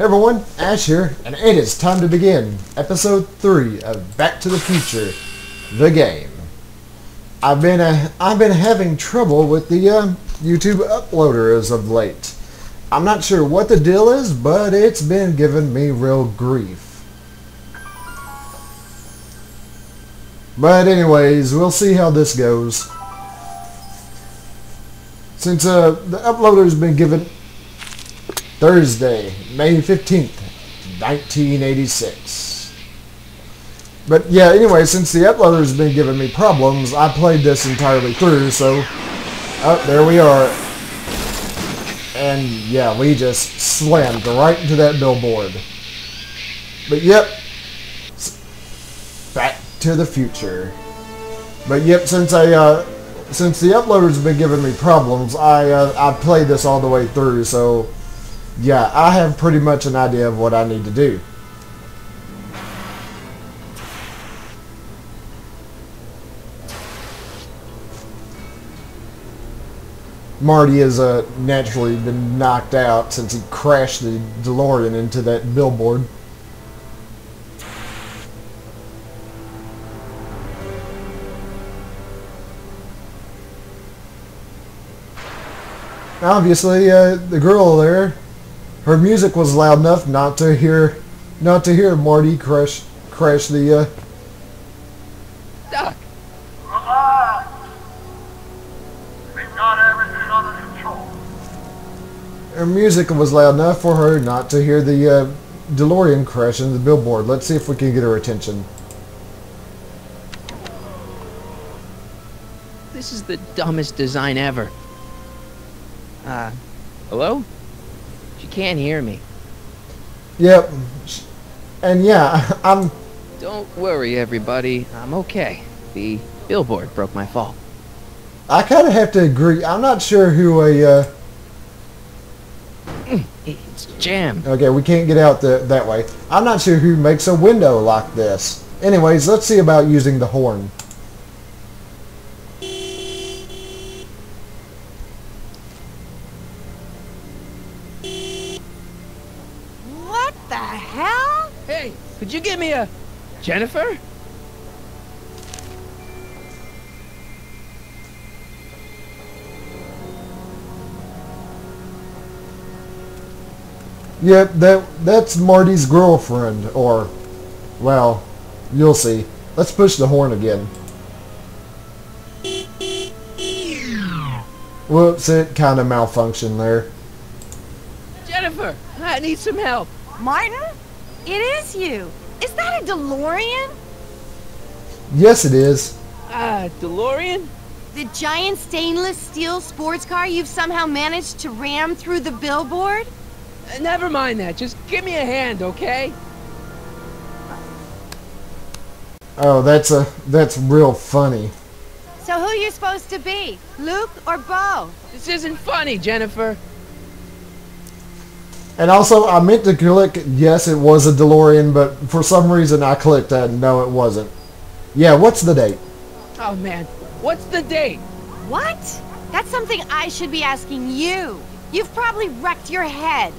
Hey everyone, Ash here, and it is time to begin episode 3 of Back to the Future, the game. I've been uh, I've been having trouble with the uh, YouTube uploader as of late. I'm not sure what the deal is, but it's been giving me real grief. But anyways, we'll see how this goes. Since uh, the uploader's been given Thursday, May 15th, 1986. But yeah, anyway, since the uploader's been giving me problems, I played this entirely through, so... Oh, there we are. And yeah, we just slammed right into that billboard. But yep, back to the future. But yep, since I, uh, since the uploader's been giving me problems, I, uh, I played this all the way through, so yeah, I have pretty much an idea of what I need to do. Marty has uh, naturally been knocked out since he crashed the DeLorean into that billboard. Obviously, uh, the girl there her music was loud enough not to hear not to hear Marty crash crash the uh Doc. We've got everything under control. her music was loud enough for her not to hear the uh, DeLorean crash into the billboard. Let's see if we can get her attention. This is the dumbest design ever. Uh, hello? Can't hear me. Yep. And yeah, I'm Don't worry, everybody. I'm okay. The billboard broke my fall. I kind of have to agree. I'm not sure who a uh, It's jammed. Okay, we can't get out the, that way. I'm not sure who makes a window like this. Anyways, let's see about using the horn. What the hell? Hey, could you give me a... Jennifer? Yep, that that's Marty's girlfriend, or, well, you'll see. Let's push the horn again. Whoops, it kind of malfunctioned there. Jennifer, I need some help. Martin? It is you. Is that a DeLorean? Yes, it is. Ah, DeLorean? The giant stainless steel sports car you've somehow managed to ram through the billboard? Uh, never mind that. Just give me a hand, okay? Oh, that's a that's real funny. So who you supposed to be? Luke or Bo? This isn't funny, Jennifer. And also, I meant to click yes, it was a DeLorean, but for some reason I clicked that no, it wasn't. Yeah, what's the date? Oh, man. What's the date? What? That's something I should be asking you. You've probably wrecked your head.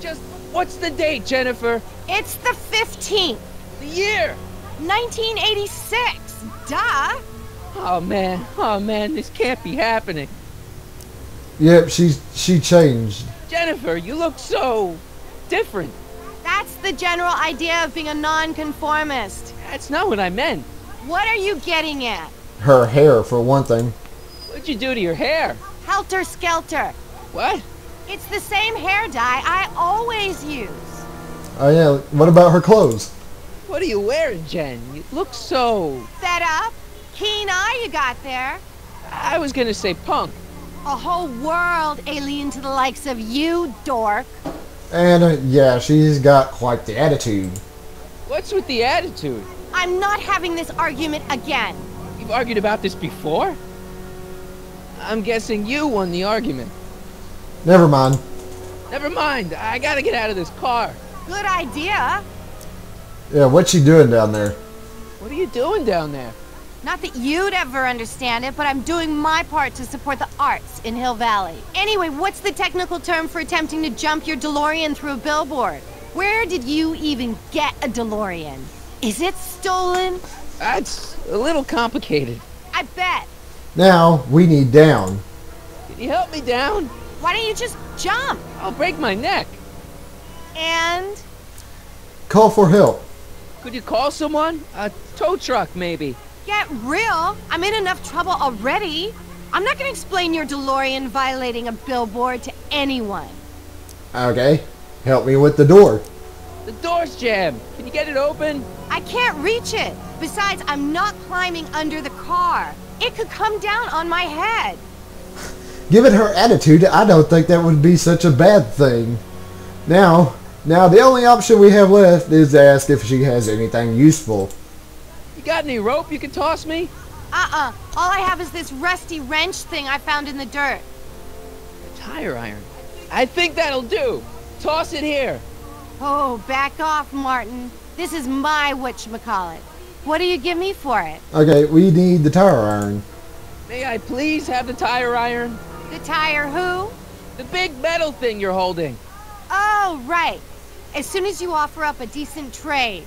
Just, what's the date, Jennifer? It's the 15th, The year? 1986. Duh. Oh, man. Oh, man. This can't be happening. Yep, she she changed. Jennifer, you look so... different. That's the general idea of being a nonconformist. That's not what I meant. What are you getting at? Her hair, for one thing. What'd you do to your hair? Helter Skelter. What? It's the same hair dye I always use. Oh yeah, what about her clothes? What are you wearing, Jen? You look so... Fed up? Keen eye you got there. I was gonna say punk. A whole world alien to the likes of you, dork. And uh, yeah, she's got quite the attitude. What's with the attitude? I'm not having this argument again. You've argued about this before? I'm guessing you won the argument. Never mind. Never mind, I gotta get out of this car. Good idea. Yeah, what's she doing down there? What are you doing down there? Not that you'd ever understand it, but I'm doing my part to support the arts in Hill Valley. Anyway, what's the technical term for attempting to jump your DeLorean through a billboard? Where did you even get a DeLorean? Is it stolen? That's a little complicated. I bet. Now we need down. Can you help me down? Why don't you just jump? I'll break my neck. And Call for help. Could you call someone? A tow truck, maybe. Get real. I'm in enough trouble already. I'm not gonna explain your DeLorean violating a billboard to anyone. Okay. Help me with the door. The door's jammed. Can you get it open? I can't reach it. Besides, I'm not climbing under the car. It could come down on my head. Given her attitude, I don't think that would be such a bad thing. Now, now the only option we have left is to ask if she has anything useful. You got any rope you can toss me? Uh-uh. All I have is this rusty wrench thing I found in the dirt. A tire iron. I think that'll do. Toss it here. Oh, back off, Martin. This is my whatchamacallit. What do you give me for it? Okay, we need the tire iron. May I please have the tire iron? The tire who? The big metal thing you're holding. Oh, right. As soon as you offer up a decent trade.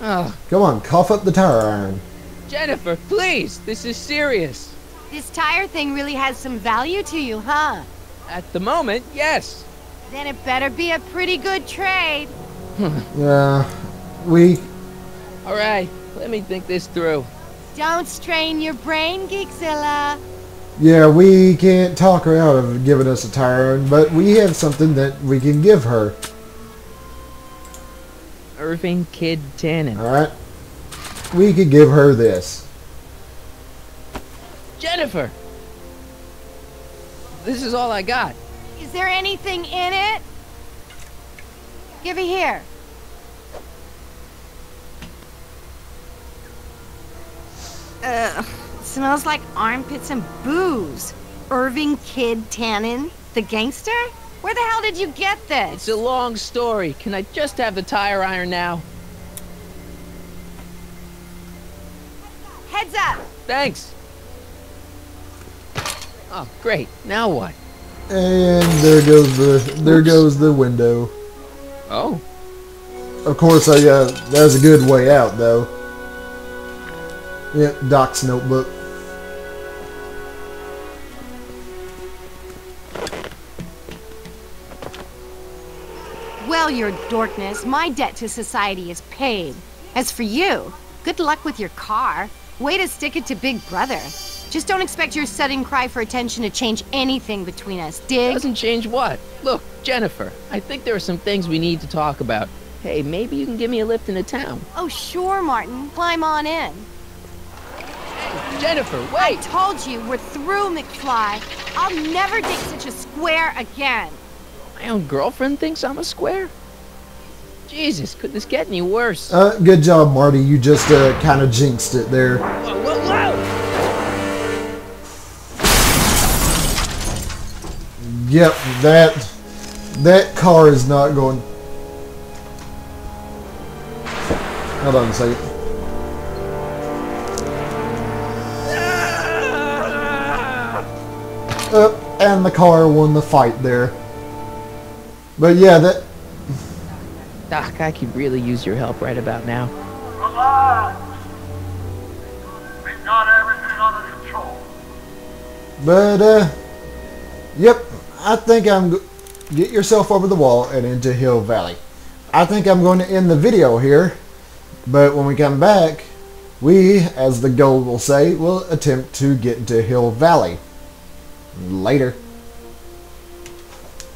Ugh. Come on, cough up the tire iron. Jennifer, please. This is serious. This tire thing really has some value to you, huh? At the moment, yes. Then it better be a pretty good trade. Yeah, we All right. Let me think this through. Don't strain your brain, Geekzilla. yeah we can't talk her out of giving us a tire iron, but we have something that we can give her. Irving Kid Tannen. All right, we could give her this. Jennifer! This is all I got. Is there anything in it? Give it here. Ugh, smells like armpits and booze. Irving Kid Tannen, the gangster? Where the hell did you get this? It's a long story. Can I just have the tire iron now? Heads up! Thanks. Oh, great. Now what? And there goes the there goes the window. Oh, Of course, I uh, that was a good way out though. Yeah, Doc's notebook. Well, your dorkness, my debt to society is paid. As for you, good luck with your car. Way to stick it to Big Brother. Just don't expect your sudden cry for attention to change anything between us, dig? doesn't change what? Look, Jennifer, I think there are some things we need to talk about. Hey, maybe you can give me a lift into town. Oh, sure, Martin. Climb on in. Jennifer, wait! I told you, we're through, McFly. I'll never date such a square again. My own girlfriend thinks I'm a square? Jesus, could this get any worse? Uh, good job, Marty. You just uh, kind of jinxed it there. Whoa, whoa, whoa! Yep, that that car is not going. Hold on a second. Uh, and the car won the fight there. But yeah, that Doc, I could really use your help right about now. Relax. We've got everything under control. But, uh, yep, I think I'm. Get yourself over the wall and into Hill Valley. I think I'm going to end the video here, but when we come back, we, as the goal will say, will attempt to get into Hill Valley. Later.